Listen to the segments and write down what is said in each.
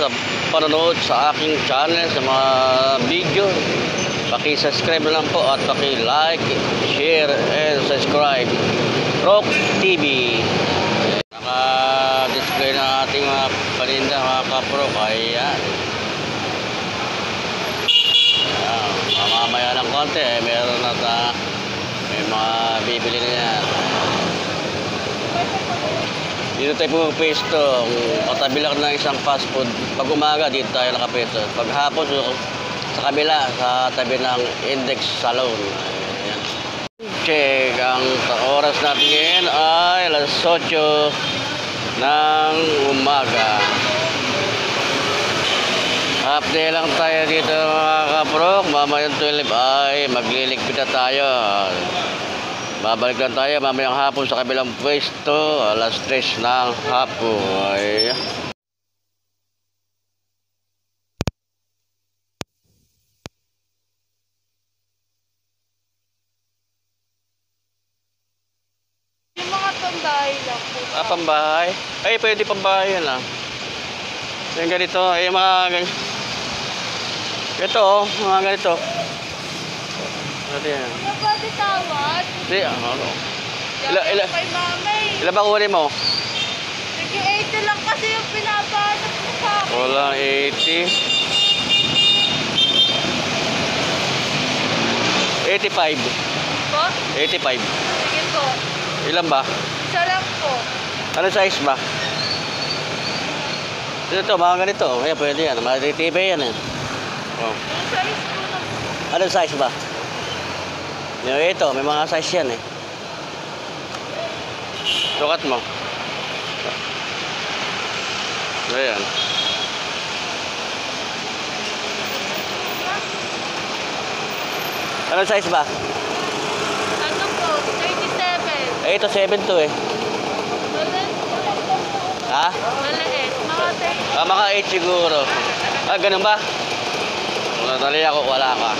sa panonood sa aking channel, sa mga video. Paki-subscribe lang po at paki-like, share, and subscribe. Rock TV. Naka-display na ating mga paninda mga kapro. Ayan. Mamamaya ng konti. Eh. Meron na ta, may mga bibili na yan. Dito tayo pumapwesto. Katabi lang ng isang fast food. Pag umaga, dito tayo nakapwesto. Pag hapon, sa kabila, sa tabi ng Index Salon. Ayan. Check. Ang oras natin ngayon ay alas 8 ng umaga. Half day lang tayo dito mga kaprok. Mamayang 12 ay magliligpit na tayo. Babalik lang tayo mamayang hapon sa kabilang pwesto. Alas 3 ng hapon. Ay. Yung mga pambahay lang po. Ah, pambahay? Ay, pwede pambahay yan ah. Yung ganito, ay mga Ito oh, mga ganito. Ano yan? Kuya, pwede tawad? Hindi, ano? Ila- Ila, ila- Kay. Ilan ba kunin mo? Sige, 80 lang kasi yung pinapahanap ko sa akin. Wala, 80. 85. Po? 85. Sige po. Ilan ba? Isa lang po. Ano size ba? Ito, mga ganito. Ayan, pwede yan. Mga titibay yan eh. Oh. Yung size po Ano size ba? Yung ito, may mga size yan eh. Sukat mo. Ayan. Ano size ba? ano po, 37. Eh, ito 7 to eh. Ha? Maliit. Mga 30. Ah, mga 8 siguro. Ah, ganun ba? Wala tali ako, wala ka.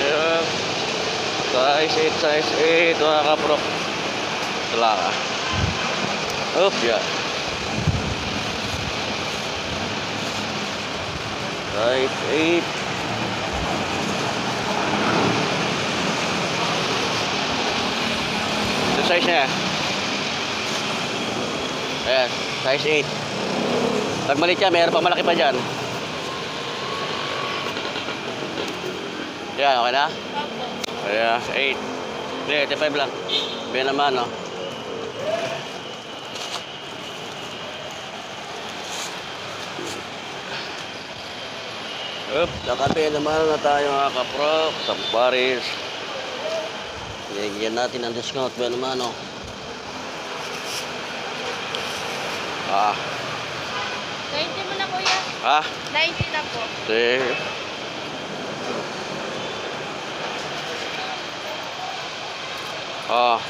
Yeah. Size 8, size 8, mga kapro. Wala ka. Yeah. Right, eight. Ito size niya. Ayan, size 8. Pag maliit yan, mayroon pa malaki pa dyan. Yan, okay na? Ayan, 8. Hindi, 85 lang. Bien naman, no? Up, nakape naman na tayo mga kaprok sa Paris. Bigyan natin ang discount ba naman, no? Ah, 90 mo na kuya. ah, 90 na po. sige. Ah.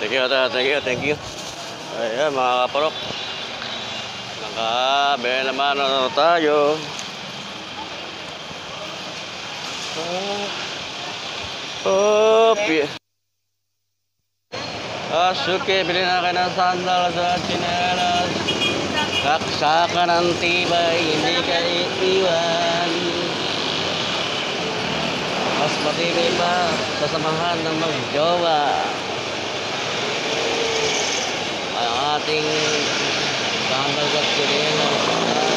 Thank you, thank you, thank you. Ayan, mga kaparok. Nakabe naman ano tayo. Ah. Oh, pi- Ah, suke, bilhin na kayo ng sandal sa chinelas. Saksakan ng tibay, hindi ka iiwan. Mas matibay pa sa samahan ng magjowa. Ang ating sandal at chinelas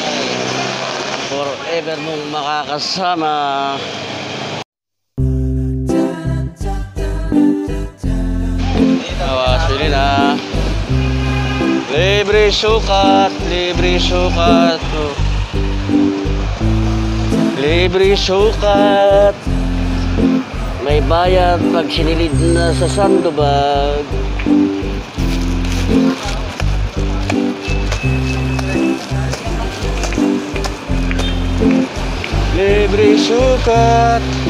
ay forever mong makakasama. Awas, pili na. Libre sukat, libre sukat. Libre sukat. May bayad pag sinilid na sa sandubag. Libre sukat.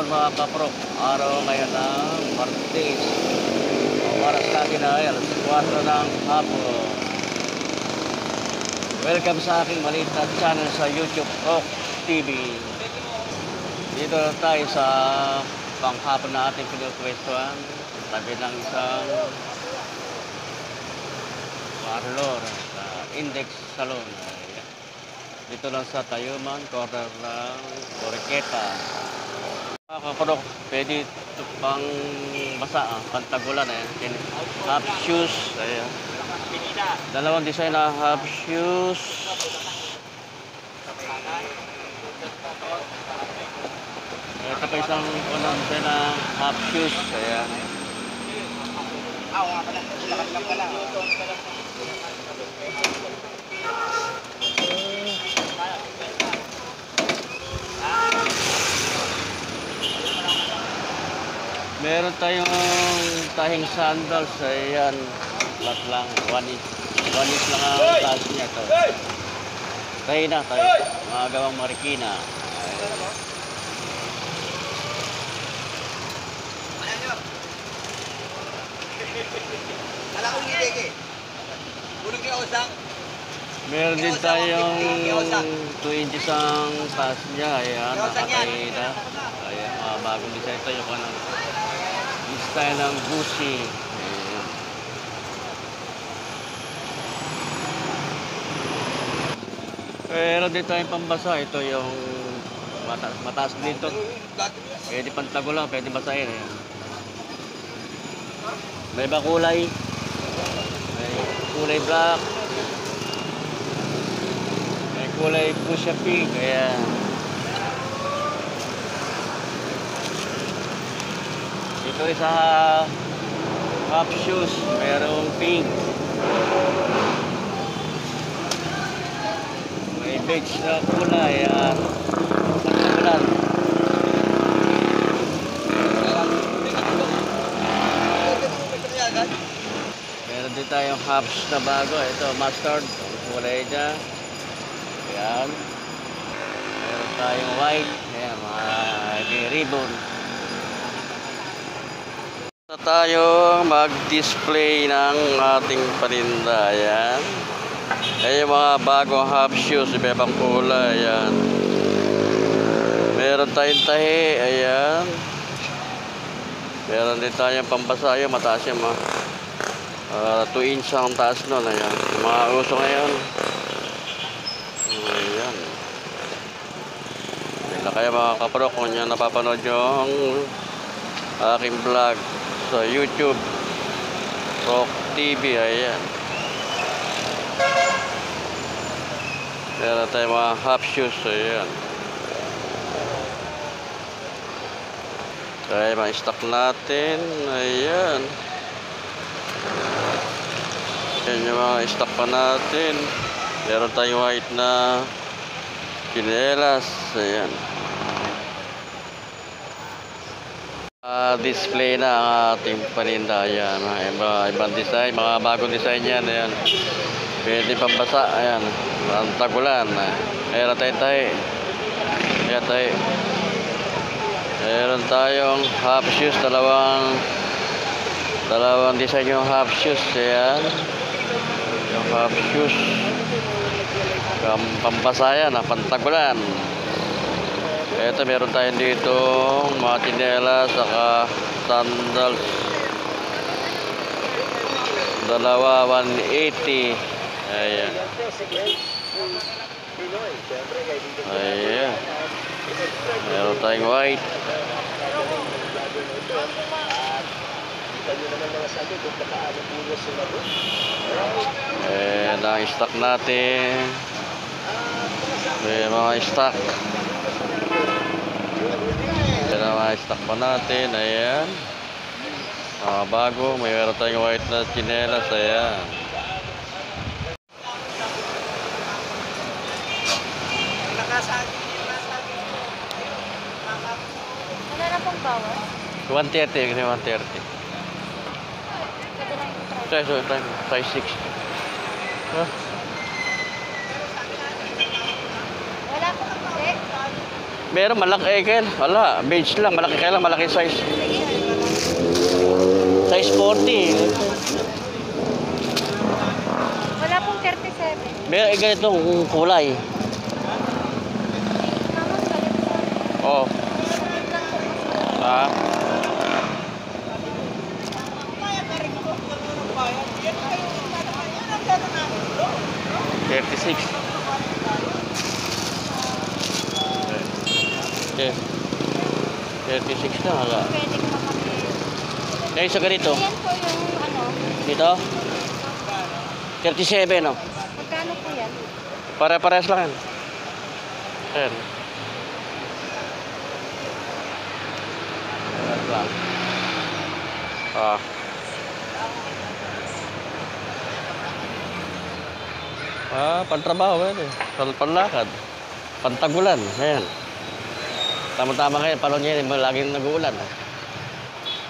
Hapon mga kaprok. Araw ngayon ng Martes. Oras natin ay alas 4 ng hapon. Welcome sa aking maliit na channel sa YouTube Rock TV. Dito na tayo sa panghapon na ating pinupwestuhan. Tabi ng isang parlor sa Index Salon. Dito lang sa Tayuman, corner ng Borqueta. Kakurok, pwede ito pang basa, ah, pantagulan eh. Half shoes, ayan. Dalawang design na half shoes. Ito pa isang unang design na half shoes, ayan. Meron tayong tahing sandals, ayan. Flat lang, one inch. One inch lang ang taas niya to. Tayo na, tayo. Mga gawang marikina. Ayan. Alam ko hindi ke. Burung ke osang. Meron din tayong 2 inches ang taas niya. Ayan, nakatayo na. Ayan, mga bagong design ito. Yung kanang yung style ng Gucci. Ayan. Meron din tayong pambasa. Ito yung mataas, mataas dito. Pwede pantagulang, pwede basahin. Ayan. May iba kulay. May kulay black. May kulay fuchsia pink. Ayan. Ito isa half shoes. Merong pink. May beige na kulay. Ayan. Pagkagulan. Meron din tayong halves na bago. Ito, mustard. Kulay niya. Ayan. Meron tayong white. Ayan, mga ribbon. Ito tayo mag-display ng ating paninda. Ayan. Ayan yung mga bagong half shoes. Iba-ibang kulay. Ayan. Meron tayong tahi. Ayan. Meron din tayong pambasa. Ayan, mataas yung mga Ah, 2 inch ang taas nun. Ayan. Mga uso ngayon. Ayan. Kaya kaya mga kaprok kung yan napapanood yung aking vlog sa YouTube. Rock TV. Ayan. Meron tayong mga half shoes. Ayan. Kaya mga stock natin. Ayan. Ayan yung mga stock pa natin. Meron tayong white na chinelas. Ayan. Ah, display na ang ating paninda. Mga iba, ibang design. Mga bagong design yan. Ayan. Pwede pambasa. Ayan. Ang tagulan. Ayan tayo tayo. Ayan tayo. Meron tayong half shoes. Dalawang dalawang design yung half shoes. Ayan. Yung half shoes. Pam pambasa yan. ah, Pantagulan. Ito meron tayo dito mga tsinelas saka sandals. Dalawa 180. Ayan. Ayan. Meron tayong white. Ayan ang stock natin. May mga stock. Ayan ang mga stock pa natin. Ayan. Mga bago. May meron tayong white na chinelas. Ayan. Wala na pong bawas. 130. Kasi 130. Pwede lang yung try. Size, size, size 6. Huh? Wala po kasi. Meron malaki eh, Ken. Wala, beige lang. Malaki kaya lang, malaki size. Size 40. Wala pong 37. Meron eh, ganitong kulay. Sa Oh. Ah. Thirty-six. 36 na, wala. Pwede ko sa ganito? Ayan po yung ano. Dito? 37, no? Magkano po yan? Pare-pares lang yan. Ayan. Ayan lang. Ah. Ah, pantrabaho yan eh. Panlakad. Pantagulan. Ayan. Tama-tama ngayon. Palon niya, laging nag-uulan.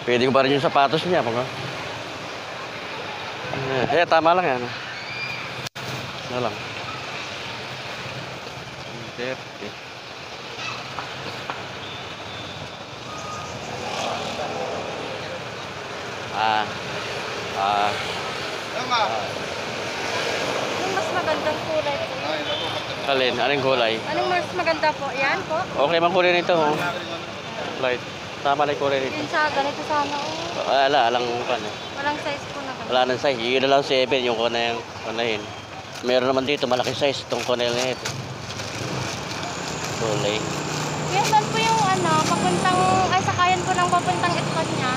Pwede ko pa rin yung sapatos niya. Pag, eh, tama lang yan. Ano lang. 30. Ah. Ah. Tama. Anong mas magandang kulay yun? Alin? Anong kulay? Anong mas maganda po? Yan po? Okay man kulay nito. Oh. Light. Tama lang yung kulay nito. Yun sa ganito sana. Oh. Wala, alang kan. Walang size po na. Wala nang size. Yun na lang 7 yung kuna yung kunahin. Meron naman dito malaki size itong kunel na ito. Kulay. Yan man po yung ano, papuntang, ay sakayan po ng papuntang itkot niya.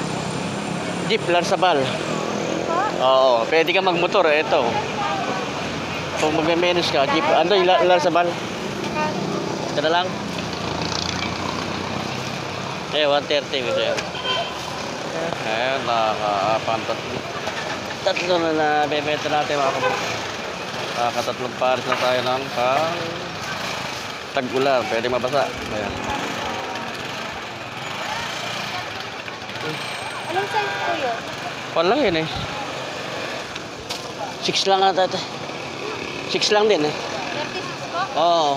Jeep, Larsabal. Oo, pwede ka magmotor eh, ito. Pag magme-menos ka, keep, ando yung larasaban? Ito na lang. Eh, 130 video. Eh. eh, nakakapantat. Tatlo na na bebenta natin mga kapatid. Nakakatatlong pares na tayo ng pang tag-ulan. Pwede mabasa. Ayan. Anong size po yun? Wala yun eh. Six lang na tatay. 6 lang din eh. 36 po? Oo.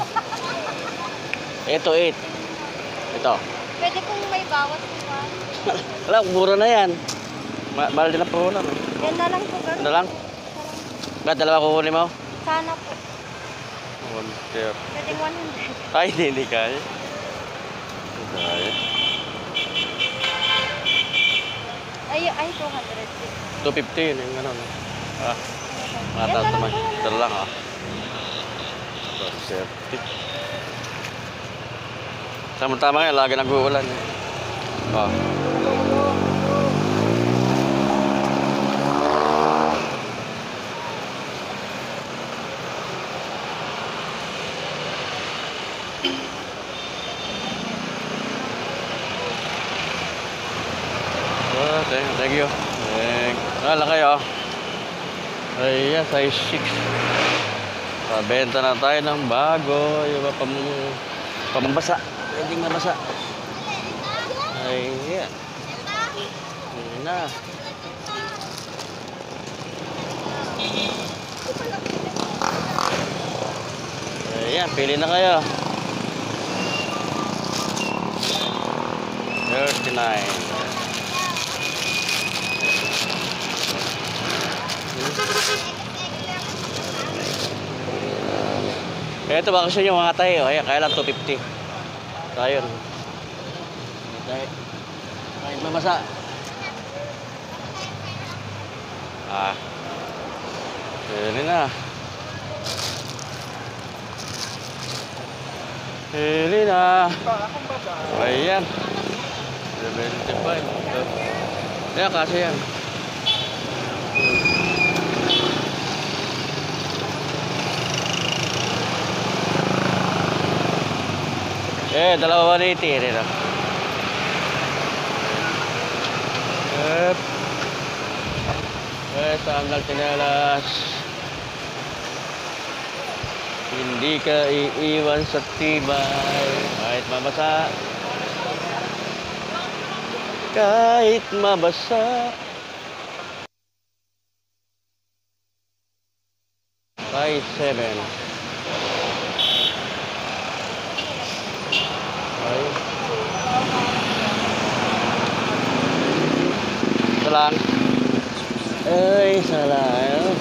Ito 8. Ito. Pwede kung may bawas po ah. ba? Wala, mura na yan. Ma mahal din ang puhunan. Eh. Ganda lang po ba? Ganda lang? Ba, dalawa kukunin mo? Sana po. 100. Pwede 100. Ano ay, hindi, hindi kaya. Hindi kaya. Ay, ay, 200. 250 yun, yung ano. Ah mga tatamay ito lang ah ito septic tama tama nga lagi nag-uulan eh. oh. Thank you. Thank you. Thank you. Ah, lang kayo. Ah. Ayan, size 6. Pabenta na tayo ng bago. Yung pam pambasa. Pwedeng mabasa. Ayan. Ayan na. Ayan, pili na kayo. 39. Ito ba gusto nyo mga tayo? Ayan, kaya lang 250. Tayo. Tayo. Kahit mamasa. Ah. Pwede na. Pwede na. Ayan. 75. Ayan, kasi yan. Eh, dalawa 180 rin ah. Yep. Eh, sandal tinelas. Hindi ka iiwan sa tibay. Kahit mabasa. Kahit mabasa. Five, seven. Ay. Ito lang. Ay, salayot.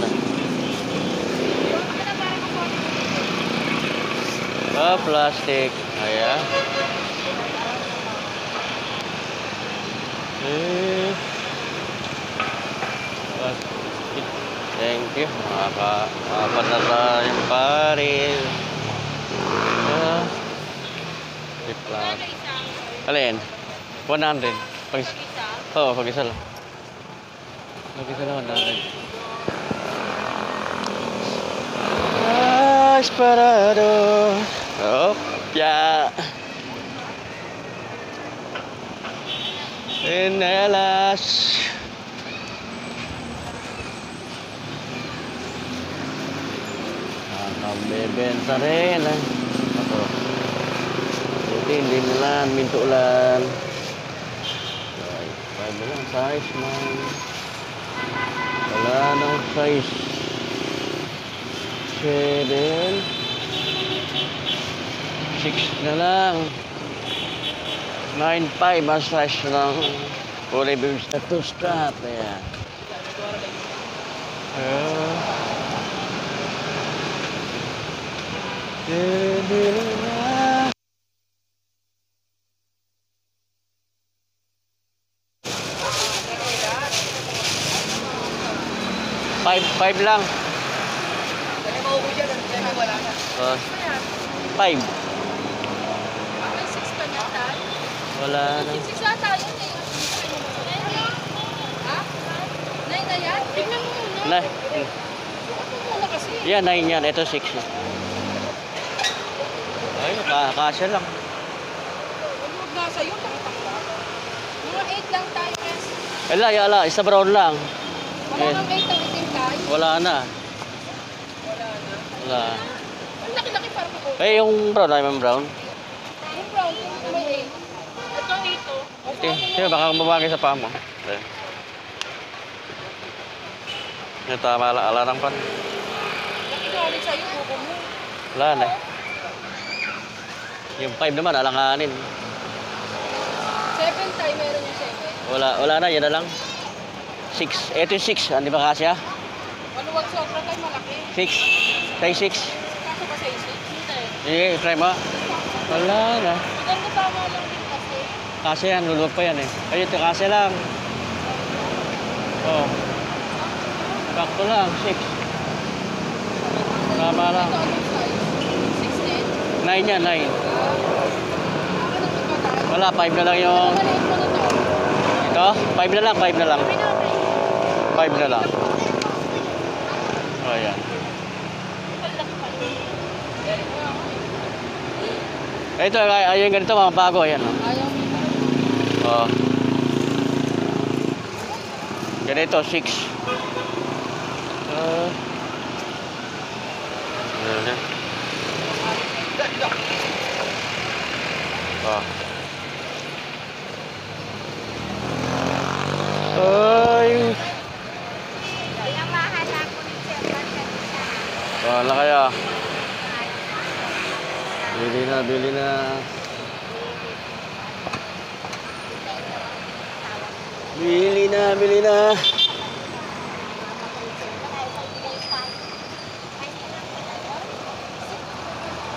Ah, plastic. Ayan. Eh. Plastic. Thank you. Maka, makapat na tayong paril. Ah. Ziplock. Alin? 100. Pag Oo, pag isa lang. Pag isa lang 100. Ah, Esperado. Opya. Enelas. Nakabebenta rin. ah. Ako. Buti hindi nilan, minto ulan. Ay, Five na lang, size man. Wala nang size. Seven. Six na lang. Nine five ang size ng kulay bibs na two strap. Ayan. Ayan. Pwede na. Five, lang. Kaya maubo dyan, ang wala na. Uh, five. May 6 pa na tayo. Wala na. 6 ata yun eh. Ha? 9 na yan? Tingnan mo muna. Na, kasi. yan, nine yan. Ito six. Ay, ka kasya lang. Huwag nasa iyo. Takatakla. Mga 8 lang tayo, guys. Ala, ala, isa brown lang. Wala Eh. nang 8 itim tayo. Wala na. Wala. Ang laki-laki para ko. Eh, yung brown, ay yung brown. Yung brown, yung may 8. Ito dito. Sige, sige, baka bumagi sa paa mo. Eh. Ito, tama, ala, ala ng pan. Ulit sa'yo, buko mo. Wala na. Yung five naman, alanganin. 7 tayo, meron yung 7. Wala, wala na, yan na lang. Six. Ito yung six. Hindi ba kasya? Maluwag sobra tayo, malaki. Six. Size six. Kaso ba sa 6? Hindi. Sige, try mo. Wala na. Maganda tama lang din kasi. Kasi yan, lulwag pa yan eh. Ayun, ito kasi lang. Oh. Sakto lang, six. Tama lang. Ito anong size? 6 din. Nine yan, nine. Ano ba tayo? Wala, five na lang yung... Ito? Five na lang, five na lang. Sabi natin. Five na lang. Oh, yan. Ito, ay, ayun ganito, mga bago. Ayan. Oh. Ganito, 6. Uh, ayan. Ah. Ay, Pinamahan ako ni Sir kanina. wala kaya. Bili na, bili na. Bili na, bili na.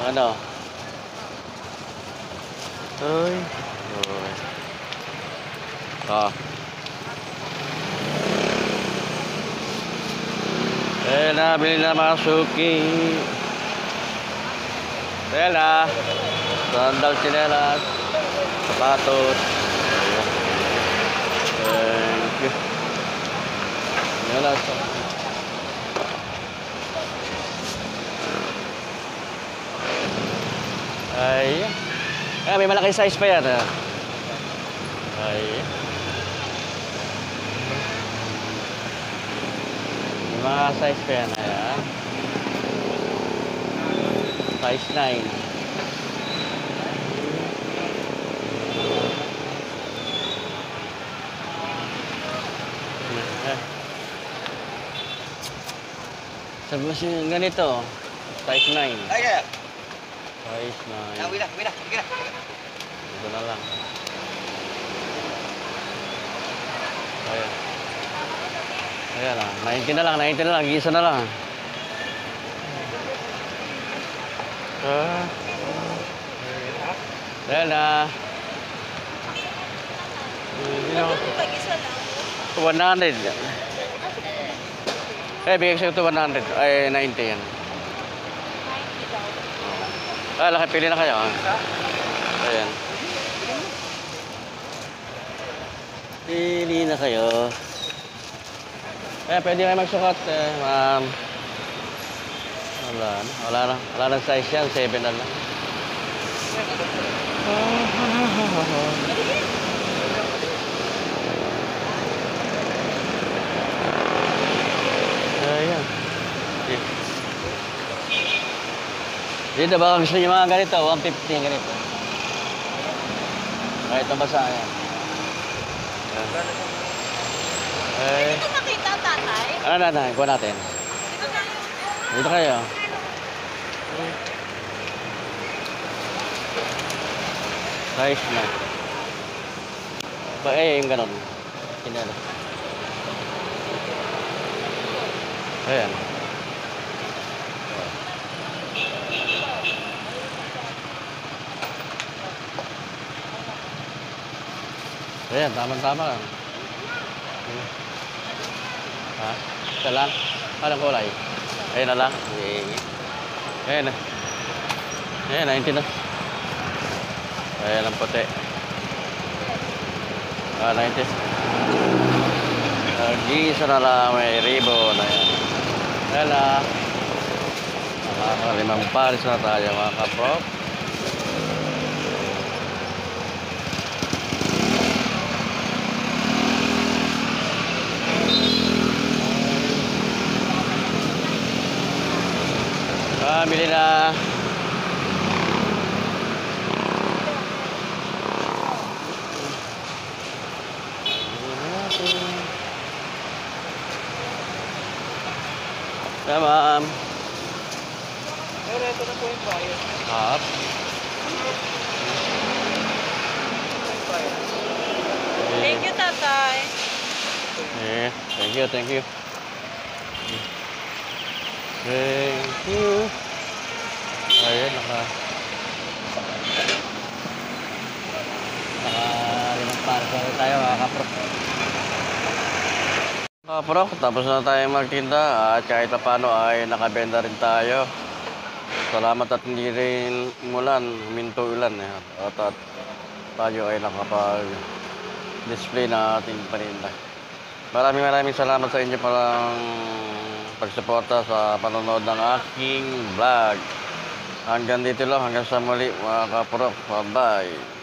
Ano? Ay. Ay. Ah. Eh na, bili na mga suki. Tela. Sandal chinelas. Sapatos. Thank you. Chinelas. Ay. Ah, may malaki size pa yan. ah. Ay. May mga size pa yan. Ayan. Size 9. Sabi mo siya ganito, size 9. Ay, kaya. Size Ah, 9. wala, wala, sige na. Ito na lang. Ayan. Ayan ah. 19 na lang, 19 na lang. Isa na lang. Ah. Ah. You know, Pag-isa lang. 100. Eh, bigay ko sa'yo ito 100. Ay, 90 yan. 90 daw. Ah, laki pili na kayo. ah. Ayan. Pili na kayo. Eh, pwede kayo magsukat, eh, ma'am. Wala na. Wala na. Wala na size yan. 7 na lang. Ayan. Dito baka gusto niyo mga ganito, 150 yung ganito. Kahit ang basa yan. Eh, Ito nakita tatay. ano na na, kuha natin. Ito na yung Dito kayo. Size na. Pa, eh, yung ganon. Kinala. Ayan. Ayan, tama-tama lang. Ha? Isa lang? Anong kulay? Ayun na lang. Ayan na. Ayan, 19 na. Ayan ang puti. Ah, 90. Ah, gisa na lang. May ribbon. Ayan. Ayan na. Mga limang pares na tayo mga kaprop. Bili na. Yeah, ma'am. Pero ito na po yung bayad. Hop. Thank you, tatay. Yeah, thank you, thank you. Thank you. Ayan, naka... Naka parcel tayo, mga kapro. Kapro, tapos na tayo magtinda at kahit pa paano ay nakabenta rin tayo. Salamat at hindi rin umulan, huminto ulan. Eh. At, at tayo ay nakapag-display na ating paninda. Maraming maraming salamat sa inyo palang pagsuporta sa panonood ng aking vlog. Hanggang dito lang, hanggang sa muli mga kapro. Bye-bye.